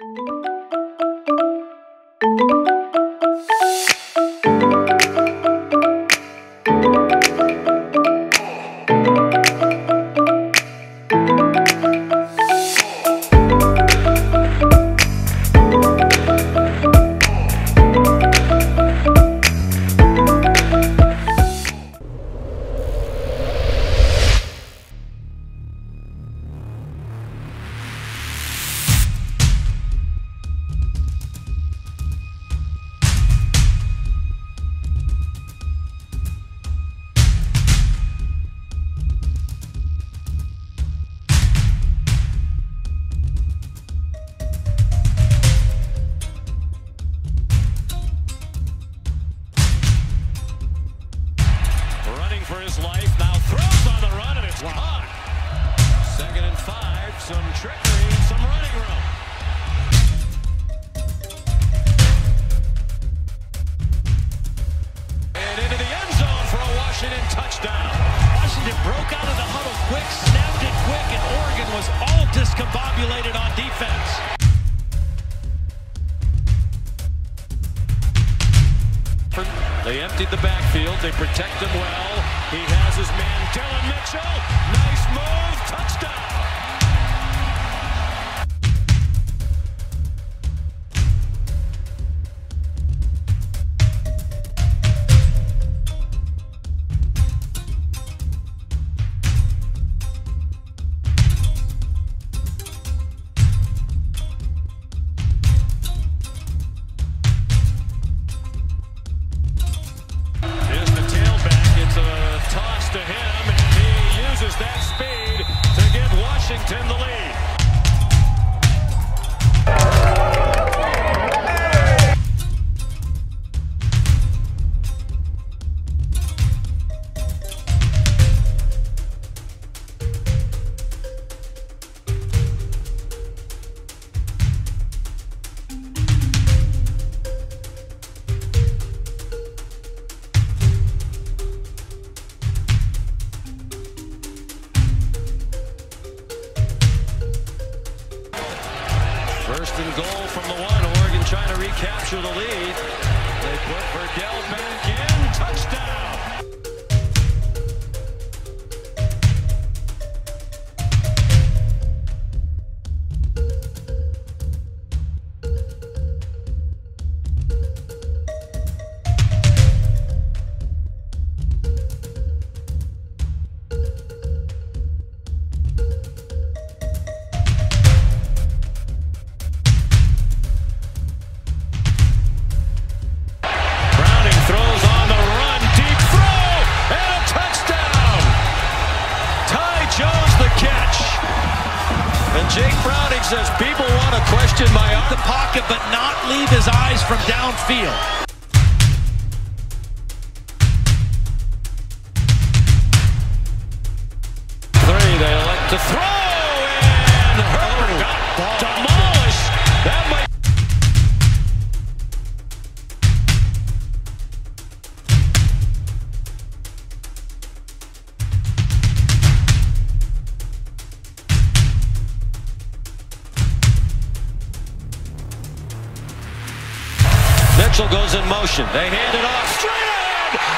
Running Second and five, some trickery some running room. And into the end zone for a Washington touchdown. Washington broke out of the huddle quick, snapped it quick, and Oregon was all discombobulated on defense. They emptied the backfield. They protect him well. He has his man, Dillon Mitchell. Nice move. Touchdown. That speed to give Washington the lead. First and goal from the one. Oregon trying to recapture the lead. They put Verdell back in. Touchdown. Jake Browning says people want to question my out The pocket, but not leave his eyes from downfield. three. They elect to throw, and Herbert got demolished. Mitchell goes in motion. They hand it off straight ahead